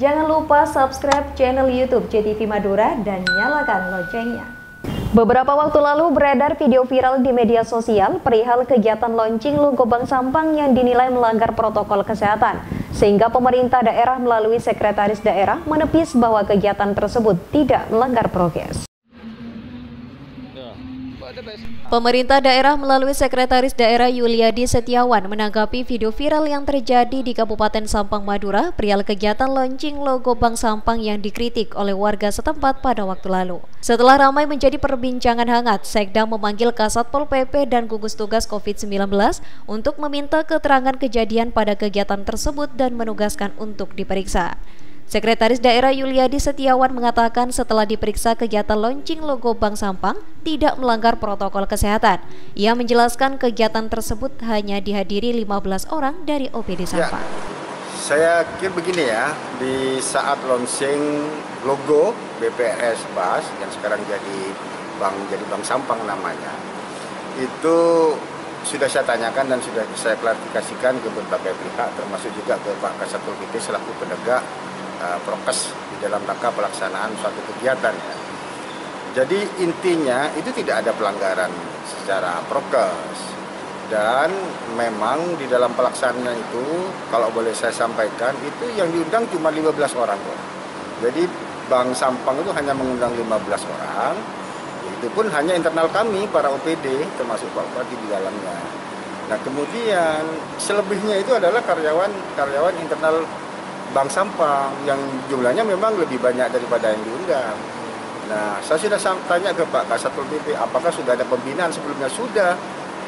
Jangan lupa subscribe channel YouTube JTV Madura dan nyalakan loncengnya. Beberapa waktu lalu beredar video viral di media sosial perihal kegiatan launching logo Bank Sampang yang dinilai melanggar protokol kesehatan, sehingga pemerintah daerah melalui sekretaris daerah menepis bahwa kegiatan tersebut tidak melanggar prokes. Pemerintah daerah melalui Sekretaris Daerah Yuliadi Setiawan menanggapi video viral yang terjadi di Kabupaten Sampang, Madura perihal kegiatan launching logo Bank Sampang yang dikritik oleh warga setempat pada waktu lalu. Setelah ramai menjadi perbincangan hangat, Sekda memanggil Kasat Pol PP dan gugus tugas COVID-19 untuk meminta keterangan kejadian pada kegiatan tersebut dan menugaskan untuk diperiksa. Sekretaris Daerah Yuliadi Setiawan mengatakan setelah diperiksa kegiatan launching logo Bank Sampang tidak melanggar protokol kesehatan. Ia menjelaskan kegiatan tersebut hanya dihadiri 15 orang dari OPD ya, Sampang. Ya, saya kira begini ya, di saat launching logo BPRS Bas yang sekarang jadi Bank jadi Bank Sampang namanya, itu sudah saya tanyakan dan sudah saya klarifikasikan ke berbagai pihak termasuk juga ke Pak Kasatul BP selaku penegak uh, prokes di dalam rangka pelaksanaan suatu kegiatan ya. Jadi intinya itu tidak ada pelanggaran secara prokes dan memang di dalam pelaksanaan itu kalau boleh saya sampaikan itu yang diundang cuma 15 orang kok. Jadi Bank Sampang itu hanya mengundang 15 orang. Itu pun hanya internal kami para OPD termasuk Pak Bupati di dalamnya. Nah, kemudian selebihnya itu adalah karyawan karyawan internal bank sampah yang jumlahnya memang lebih banyak daripada yang diundang. Nah, saya sudah tanya ke Pak Kasatul BP, apakah sudah ada pembinaan sebelumnya? Sudah,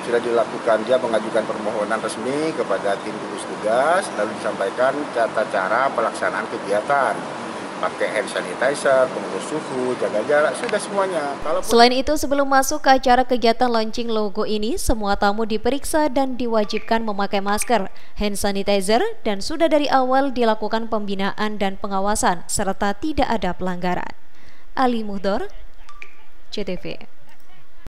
sudah dilakukan. Dia mengajukan permohonan resmi kepada tim gugus tugas, lalu disampaikan tata cara pelaksanaan kegiatan pakai hand sanitizer, pengukur suhu, jaga jarak, sudah semuanya. Kalaupun... Selain itu, sebelum masuk ke acara kegiatan launching logo ini, semua tamu diperiksa dan diwajibkan memakai masker, hand sanitizer, dan sudah dari awal dilakukan pembinaan dan pengawasan, serta tidak ada pelanggaran. Ali Muhdor, CTV.